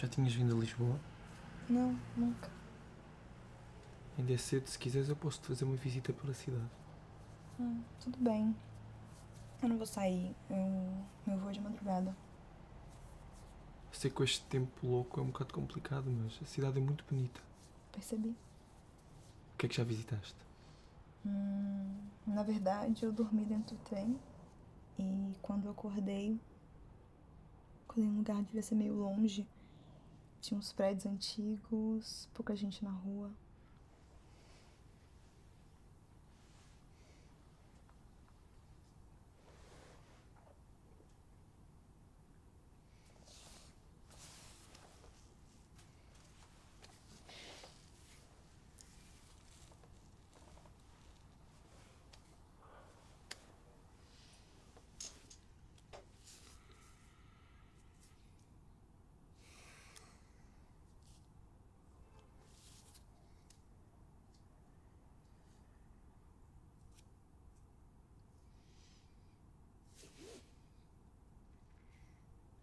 Já tinhas vindo a Lisboa? Não, nunca. Ainda é cedo, se quiseres eu posso te fazer uma visita pela cidade. Hum, tudo bem. Eu não vou sair. Eu, eu vou de madrugada. Sei que com este tempo louco é um bocado complicado, mas a cidade é muito bonita. Percebi. O que é que já visitaste? Hum, na verdade, eu dormi dentro do trem. E quando eu acordei, acordei um lugar que devia ser meio longe. Tinha uns prédios antigos, pouca gente na rua.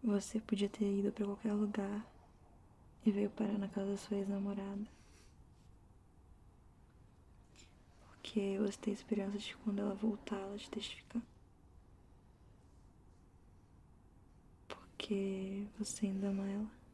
Você podia ter ido pra qualquer lugar e veio parar na casa da sua ex-namorada. Porque você tem esperança de quando ela voltar, ela te testificar. Porque você ainda ama ela.